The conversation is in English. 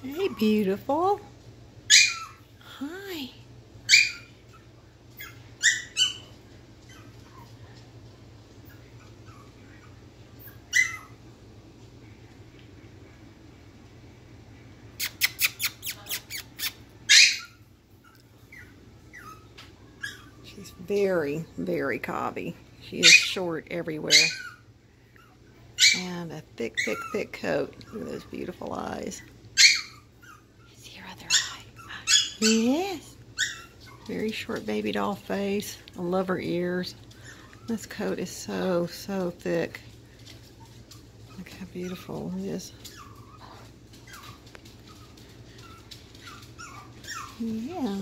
Hey, beautiful. Hi. She's very, very cobby. She is short everywhere. And a thick, thick, thick coat. Look at those beautiful eyes. Yes. Very short baby doll face. I love her ears. This coat is so, so thick. Look how beautiful it is. Yeah.